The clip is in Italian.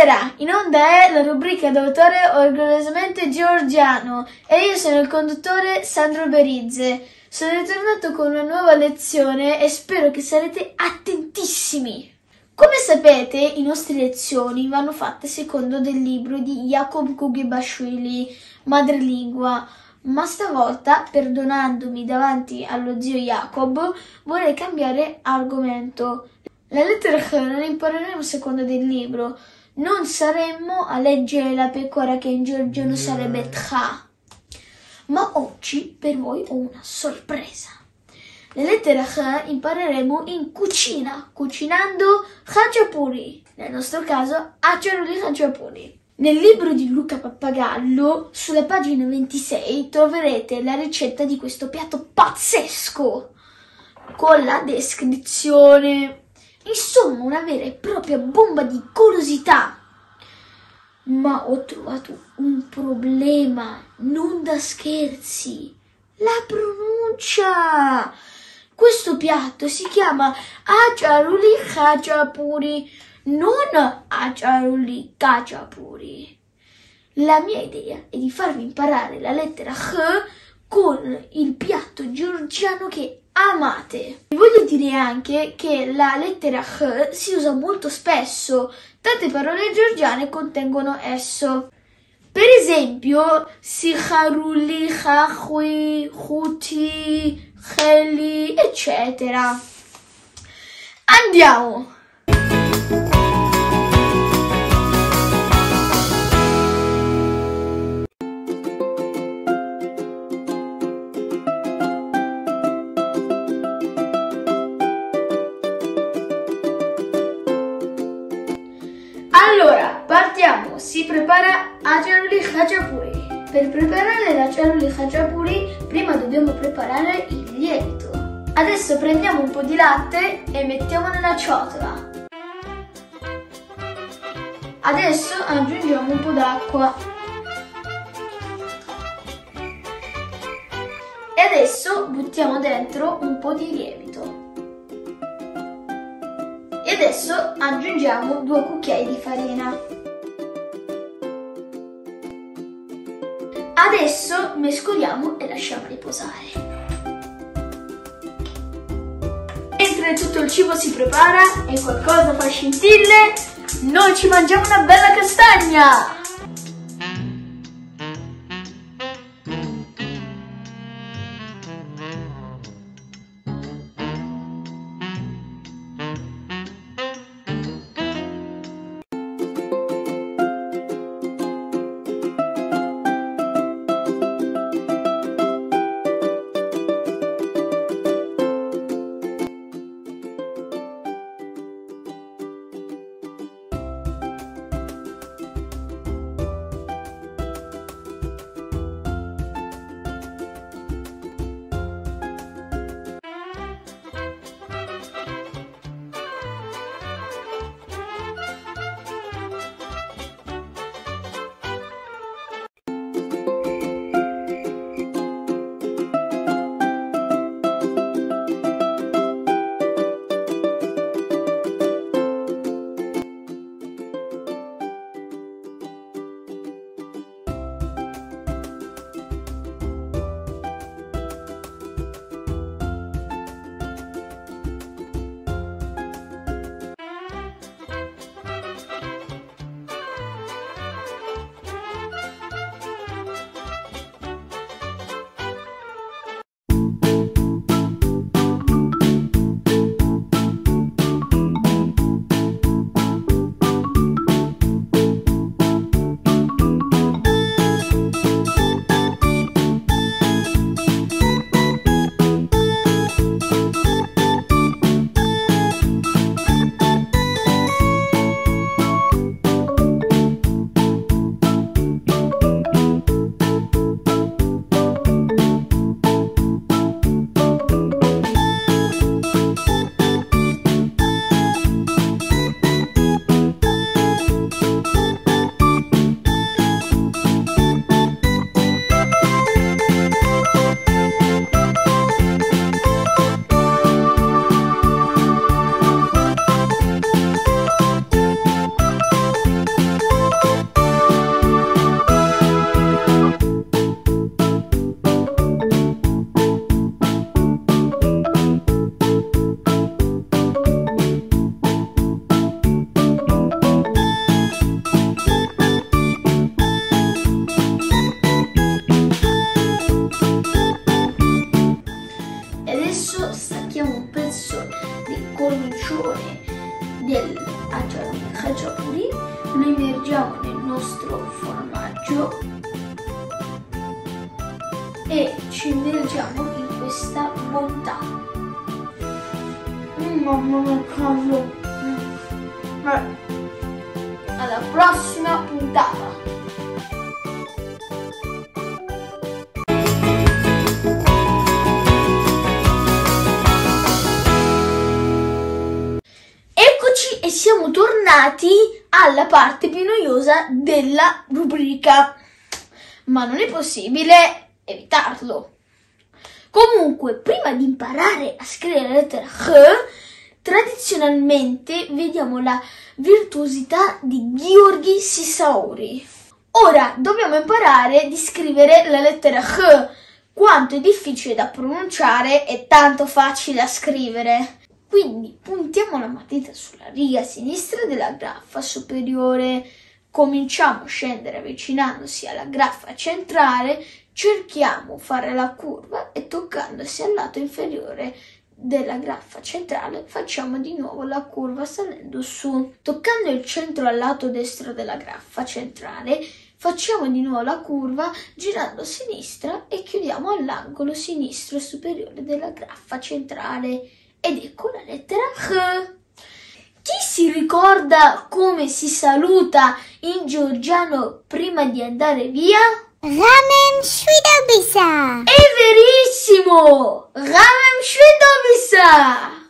onda è la rubrica d'autore orgogliosamente georgiano e io sono il conduttore Sandro Berizze. Sono ritornato con una nuova lezione e spero che sarete attentissimi. Come sapete, i nostre lezioni vanno fatte secondo del libro di Jacob Kugebashvili, Madrelingua, ma stavolta, perdonandomi davanti allo zio Jacob, vorrei cambiare argomento. La lettera H la impareremo secondo del libro, non saremmo a leggere la pecora che in georgiano sarebbe Tcha. Ma oggi per voi ho una sorpresa. Le lettere H impareremo in cucina, cucinando Khachapuri, nel nostro caso Acharuli Khachapuri. Nel libro di Luca Pappagallo, sulla pagina 26, troverete la ricetta di questo piatto pazzesco, con la descrizione Insomma, una vera e propria bomba di curiosità. Ma ho trovato un problema, non da scherzi. La pronuncia. Questo piatto si chiama Acharuli Khachapuri, non Acharuli Khachapuri. La mia idea è di farvi imparare la lettera H con il piatto georgiano che amate. Vi voglio dire anche che la lettera H si usa molto spesso, tante parole georgiane contengono esso. Per esempio, Sikharuli, Chachui, Huti, Cheli, eccetera. Andiamo! Ajaruli Khachapuri. Per preparare l'Ajaruli Khachapuri, prima dobbiamo preparare il lievito. Adesso prendiamo un po' di latte e mettiamo nella ciotola. Adesso aggiungiamo un po' d'acqua. E adesso buttiamo dentro un po' di lievito. E adesso aggiungiamo due cucchiai di farina. Adesso mescoliamo e lasciamo riposare. Mentre tutto il cibo si prepara e qualcosa fa scintille, noi ci mangiamo una bella castagna! e ci immergiamo in questa bontà. Mm, mamma mia, cavolo! Eh. Alla prossima puntata! Eccoci e siamo tornati alla parte più noiosa della rubrica. Ma non è possibile evitarlo. Comunque, prima di imparare a scrivere la lettera H, tradizionalmente vediamo la virtuosità di Gheorghi Sisauri. Ora dobbiamo imparare di scrivere la lettera H, quanto è difficile da pronunciare e tanto facile da scrivere. Quindi puntiamo la matita sulla riga sinistra della graffa superiore. Cominciamo a scendere avvicinandosi alla graffa centrale, cerchiamo fare la curva e toccandosi al lato inferiore della graffa centrale facciamo di nuovo la curva salendo su. Toccando il centro al lato destro della graffa centrale facciamo di nuovo la curva girando a sinistra e chiudiamo all'angolo sinistro superiore della graffa centrale. Ed ecco la lettera H. Chi si ricorda come si saluta in georgiano prima di andare via? Ramem Shvidobisa! È verissimo! Ramem Shvedovisa!